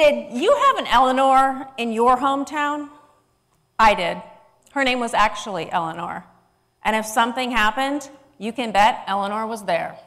Did you have an Eleanor in your hometown? I did. Her name was actually Eleanor. And if something happened, you can bet Eleanor was there.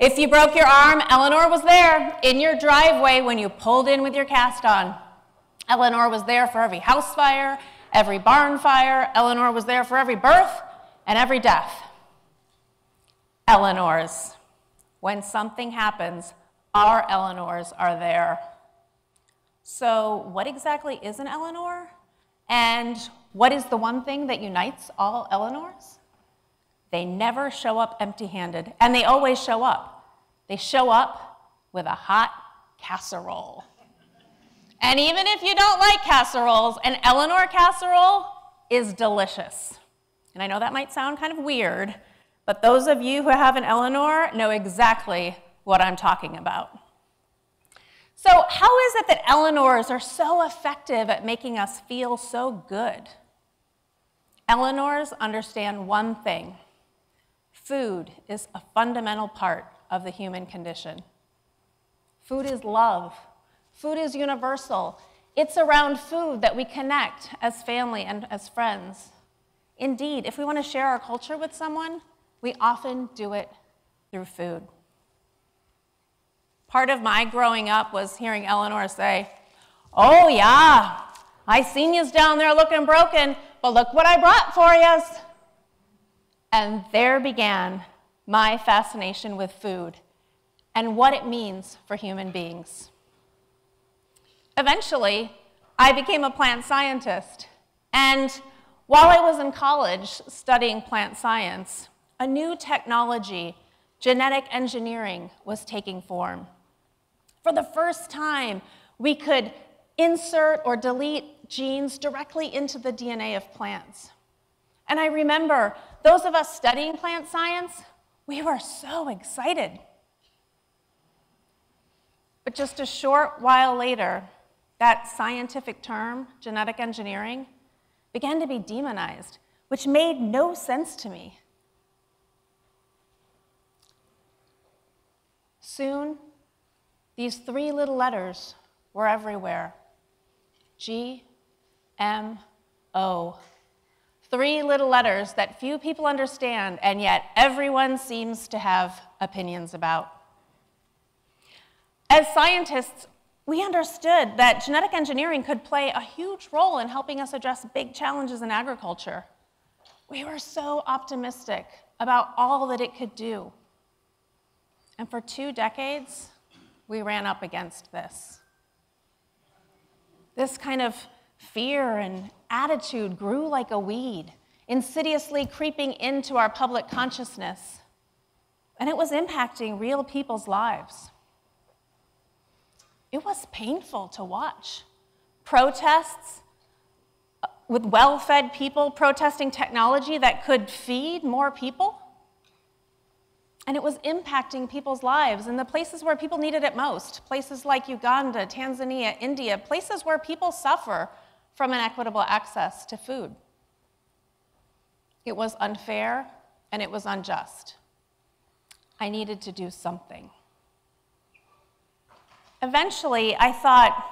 If you broke your arm, Eleanor was there in your driveway when you pulled in with your cast on. Eleanor was there for every house fire, every barn fire. Eleanor was there for every birth and every death. Eleanors. When something happens, our Eleanors are there. So, what exactly is an Eleanor? And what is the one thing that unites all Eleanors? They never show up empty handed, and they always show up. They show up with a hot casserole. And even if you don't like casseroles, an Eleanor casserole is delicious. And I know that might sound kind of weird, but those of you who have an Eleanor know exactly what I'm talking about. So, how is it that Eleanors are so effective at making us feel so good? Eleanors understand one thing food is a fundamental part of the human condition. Food is love, food is universal. It's around food that we connect as family and as friends. Indeed, if we want to share our culture with someone, we often do it through food. Part of my growing up was hearing Eleanor say, Oh, yeah, I seen yous down there looking broken, but look what I brought for yous. And there began my fascination with food and what it means for human beings. Eventually, I became a plant scientist. And while I was in college studying plant science, a new technology, genetic engineering, was taking form. For the first time, we could insert or delete genes directly into the DNA of plants. And I remember those of us studying plant science, we were so excited. But just a short while later, that scientific term, genetic engineering, began to be demonized, which made no sense to me. Soon, these three little letters were everywhere G M O. Three little letters that few people understand, and yet everyone seems to have opinions about. As scientists, we understood that genetic engineering could play a huge role in helping us address big challenges in agriculture. We were so optimistic about all that it could do. And for two decades, we ran up against this. This kind of fear and attitude grew like a weed, insidiously creeping into our public consciousness, and it was impacting real people's lives. It was painful to watch. Protests uh, with well fed people protesting technology that could feed more people. And it was impacting people's lives in the places where people needed it most places like Uganda, Tanzania, India, places where people suffer from inequitable access to food. It was unfair and it was unjust. I needed to do something. Eventually, I thought,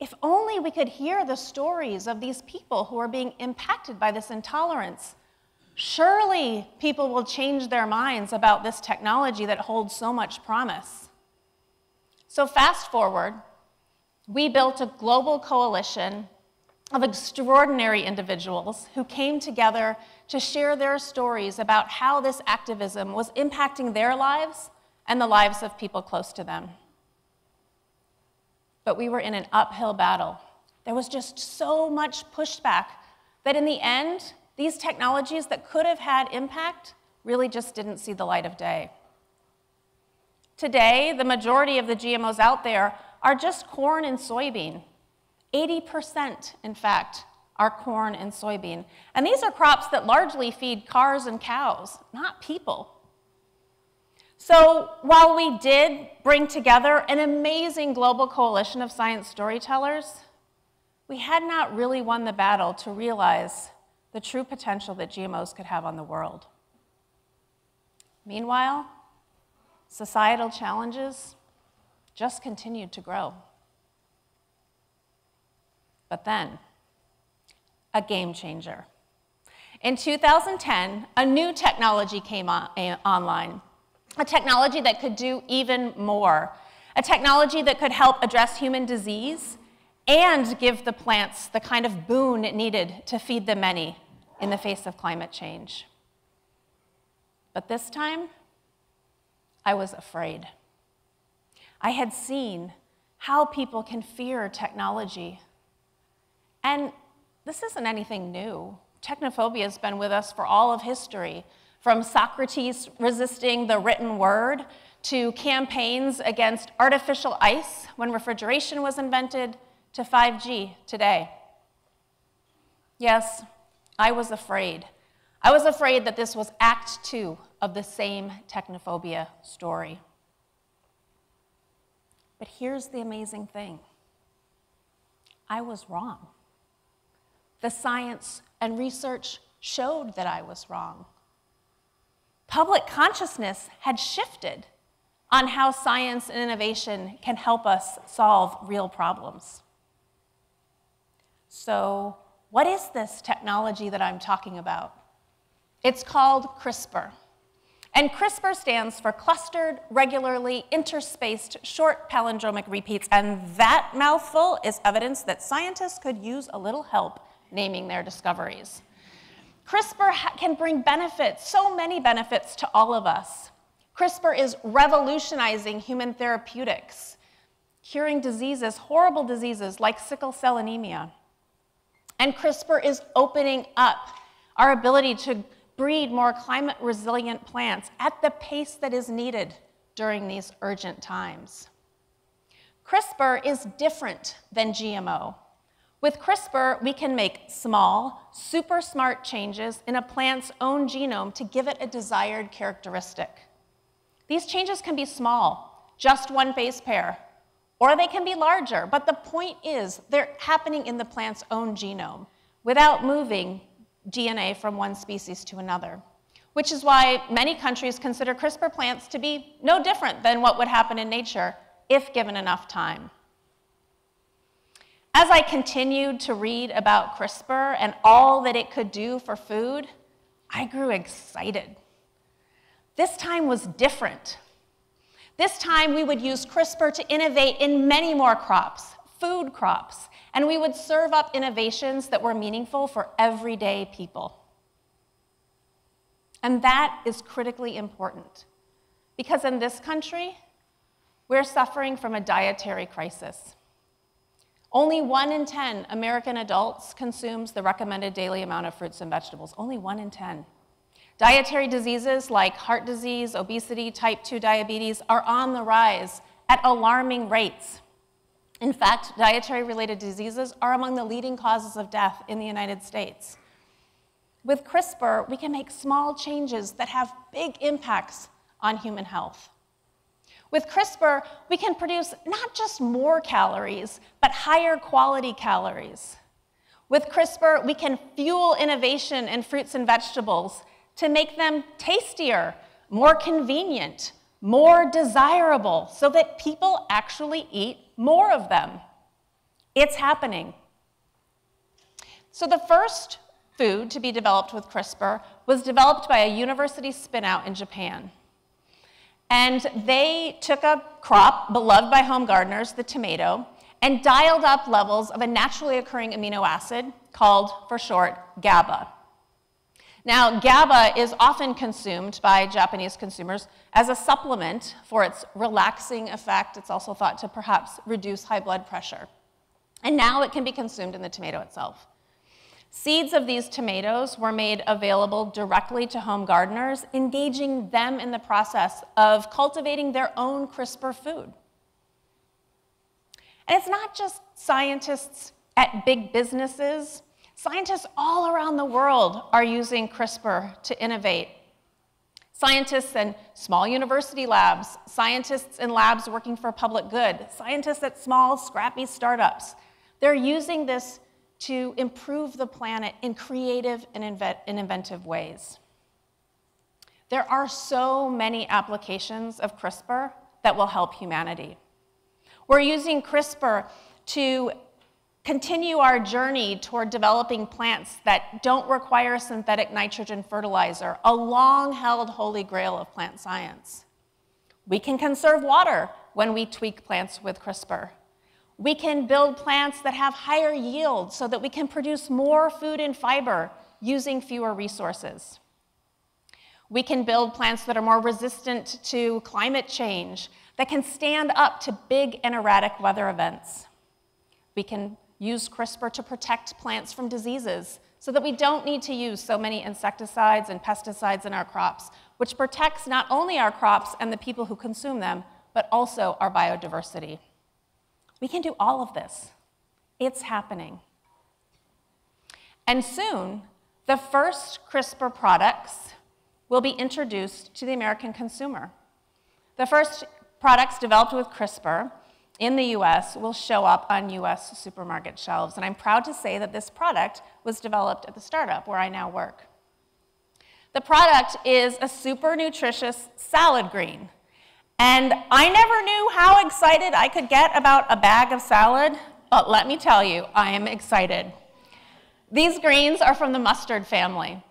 if only we could hear the stories of these people who are being impacted by this intolerance. Surely people will change their minds about this technology that holds so much promise. So, fast forward, we built a global coalition of extraordinary individuals who came together to share their stories about how this activism was impacting their lives and the lives of people close to them. But we were in an uphill battle. There was just so much pushback that in the end, these technologies that could have had impact really just didn't see the light of day. Today, the majority of the GMOs out there are just corn and soybean. 80%, in fact, are corn and soybean. And these are crops that largely feed cars and cows, not people. So while we did bring together an amazing global coalition of science storytellers, we had not really won the battle to realize the true potential that GMOs could have on the world. Meanwhile, societal challenges just continued to grow. But then, a game changer. In 2010, a new technology came on, eh, online, a technology that could do even more, a technology that could help address human disease and give the plants the kind of boon it needed to feed the many in the face of climate change. But this time, I was afraid. I had seen how people can fear technology. And this isn't anything new. Technophobia has been with us for all of history, from Socrates resisting the written word to campaigns against artificial ice when refrigeration was invented to 5G today. Yes, I was afraid. I was afraid that this was Act Two of the same technophobia story. But here's the amazing thing I was wrong. The science and research showed that I was wrong. Public consciousness had shifted on how science and innovation can help us solve real problems. So, what is this technology that I'm talking about? It's called CRISPR. And CRISPR stands for clustered, regularly interspaced short palindromic repeats. And that mouthful is evidence that scientists could use a little help naming their discoveries. CRISPR can bring benefits, so many benefits to all of us. CRISPR is revolutionizing human therapeutics, curing diseases, horrible diseases like sickle cell anemia. And CRISPR is opening up our ability to breed more climate resilient plants at the pace that is needed during these urgent times. CRISPR is different than GMO. With CRISPR, we can make small, super smart changes in a plant's own genome to give it a desired characteristic. These changes can be small, just one base pair, or they can be larger, but the point is they're happening in the plant's own genome without moving DNA from one species to another, which is why many countries consider CRISPR plants to be no different than what would happen in nature if given enough time. As I continued to read about CRISPR and all that it could do for food, I grew excited. This time was different. This time we would use CRISPR to innovate in many more crops, food crops, and we would serve up innovations that were meaningful for everyday people. And that is critically important because in this country, we're suffering from a dietary crisis. Only one in 10 American adults consumes the recommended daily amount of fruits and vegetables. Only one in 10. Dietary diseases like heart disease, obesity, type 2 diabetes are on the rise at alarming rates. In fact, dietary related diseases are among the leading causes of death in the United States. With CRISPR, we can make small changes that have big impacts on human health. With CRISPR, we can produce not just more calories, but higher quality calories. With CRISPR, we can fuel innovation in fruits and vegetables to make them tastier, more convenient, more desirable, so that people actually eat more of them. It's happening. So, the first food to be developed with CRISPR was developed by a university spinout in Japan. And they took a crop beloved by home gardeners, the tomato, and dialed up levels of a naturally occurring amino acid called, for short, GABA. Now, GABA is often consumed by Japanese consumers as a supplement for its relaxing effect. It's also thought to perhaps reduce high blood pressure. And now it can be consumed in the tomato itself. Seeds of these tomatoes were made available directly to home gardeners, engaging them in the process of cultivating their own CRISPR food. And it's not just scientists at big businesses. Scientists all around the world are using CRISPR to innovate. Scientists in small university labs, scientists in labs working for public good, scientists at small, scrappy startups. They're using this to improve the planet in creative and, inventive ways. There are so many applications of CRISPR that will help humanity. We're using CRISPR to continue our journey toward developing plants that don't require synthetic nitrogen fertilizer, a long held holy grail of plant science. We can conserve water when we tweak plants with CRISPR. We can build plants that have higher yield so that we can produce more food and fiber using fewer resources. We can build plants that are more resistant to climate change, that can stand up to big and erratic weather events. We can use CRISPR to protect plants from diseases so that we don't need to use so many insecticides and pesticides in our crops, which protects not only our crops and the people who consume them, but also our biodiversity. We can do all of this. It's happening. And soon, the first CRISPR products will be introduced to the American consumer. The first products developed with CRISPR in the US will show up on US supermarket shelves. And I'm proud to say that this product was developed at the startup where I now work. The product is a super nutritious salad green. And I never knew how excited I could get about a bag of salad, but let me tell you, I am excited. These greens are from the mustard family.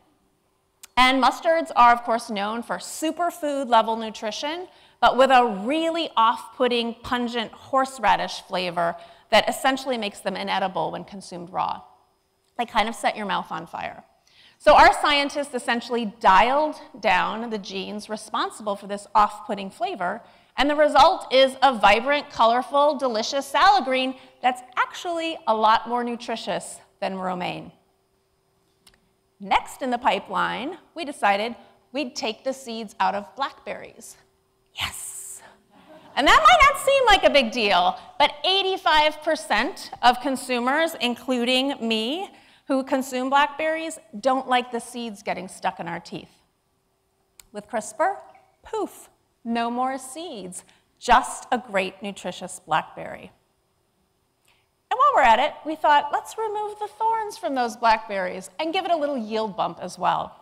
And mustards are, of course, known for superfood level nutrition, but with a really off putting, pungent horseradish flavor that essentially makes them inedible when consumed raw. They kind of set your mouth on fire. So, our scientists essentially dialed down the genes responsible for this off putting flavor, and the result is a vibrant, colorful, delicious salad green that's actually a lot more nutritious than romaine. Next in the pipeline, we decided we'd take the seeds out of blackberries. Yes. And that might not seem like a big deal, but 85% of consumers, including me, who consume blackberries, don't like the seeds getting stuck in our teeth. With CRISPR, poof, no more seeds, just a great nutritious blackberry. And while we're at it, we thought, let's remove the thorns from those blackberries and give it a little yield bump as well.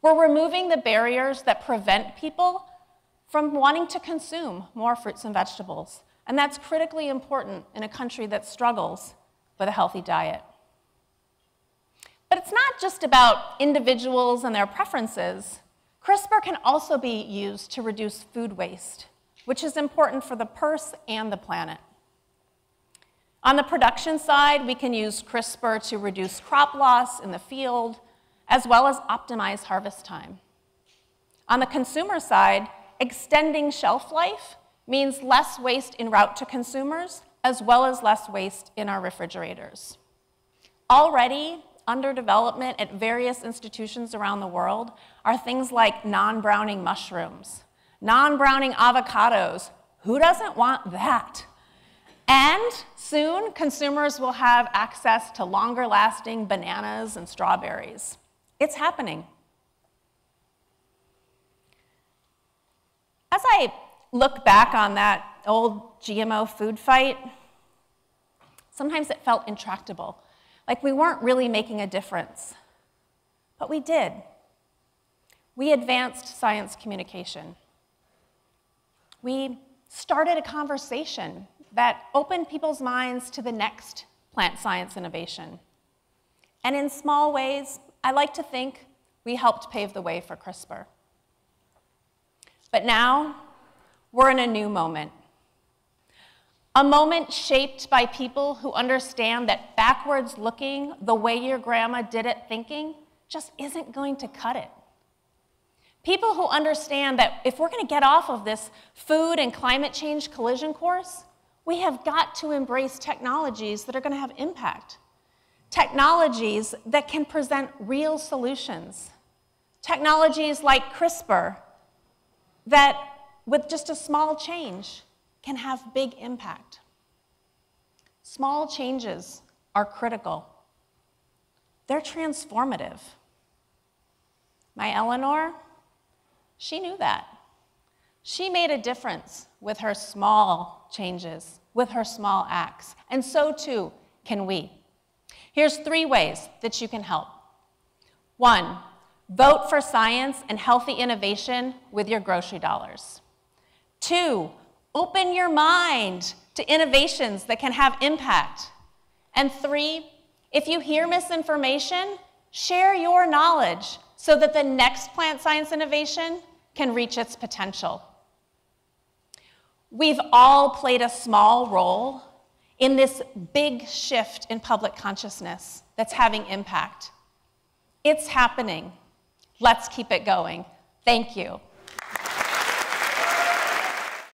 We're removing the barriers that prevent people from wanting to consume more fruits and vegetables. And that's critically important in a country that struggles with a healthy diet. But it's not just about individuals and their preferences. CRISPR can also be used to reduce food waste, which is important for the purse and the planet. On the production side, we can use CRISPR to reduce crop loss in the field, as well as optimize harvest time. On the consumer side, extending shelf life means less waste en route to consumers, as well as less waste in our refrigerators. Already, under development at various institutions around the world are things like non browning mushrooms, non browning avocados. Who doesn't want that? And soon, consumers will have access to longer lasting bananas and strawberries. It's happening. As I look back on that old GMO food fight, sometimes it felt intractable, like we weren't really making a difference. But we did. We advanced science communication. We started a conversation that opened people's minds to the next plant science innovation. And in small ways, I like to think we helped pave the way for CRISPR. But now, we're in a new moment. A moment shaped by people who understand that backwards looking, the way your grandma did it thinking, just isn't going to cut it. People who understand that if we're going to get off of this food and climate change collision course, we have got to embrace technologies that are going to have impact. Technologies that can present real solutions. Technologies like CRISPR that, with just a small change, can have big impact. Small changes are critical. They're transformative. My Eleanor, she knew that. She made a difference with her small changes, with her small acts, and so too can we. Here's three ways that you can help. One, vote for science and healthy innovation with your grocery dollars. Two, open your mind to innovations that can have impact. And three, if you hear misinformation, share your knowledge so that the next plant science innovation can reach its potential. We've all played a small role in this big shift in public consciousness that's having impact. It's happening. Let's keep it going. Thank you.